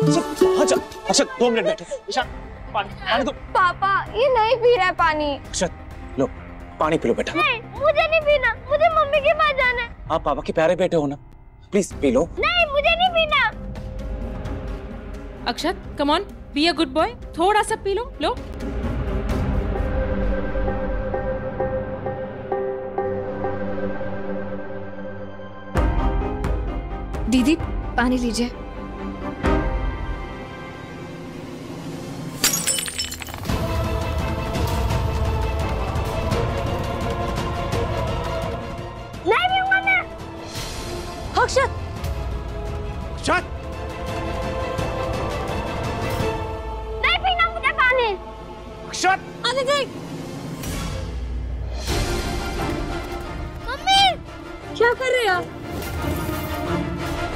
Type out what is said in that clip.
अच्छा अच्छा दो मिनट बैठो? ईशान पानी पानी दो। पापा ये नहीं पी रहा है पानी। अच्छा लो पानी पी लो बेटा। नहीं मुझे नहीं पीना। मुझे मम्मी के पास जाना है। आप पापा के प्यारे बेटे हो ना? प्लीज़ पी लो। नहीं मुझे नहीं पीना। Akshat come on be a good boy थोड़ा सा पी लो लो। दीदी पानी लीजिए। अक्षत अक्षत नहीं पीना मुझे पानी अक्षत अदिति मम्मी क्या कर रहे हो आप